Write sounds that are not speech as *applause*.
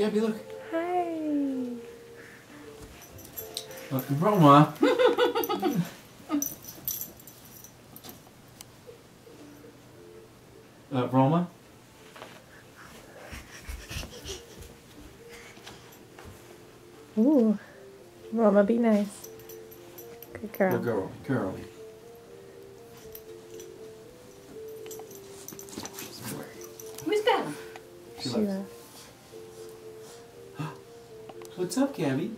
Gabi, look. Hi. *laughs* Uh, Roma. uh, Roma. Ooh. Roma, be nice. Good girl. Good girl. Girl. Who's that? She Sheila. left. What's up, Gabi?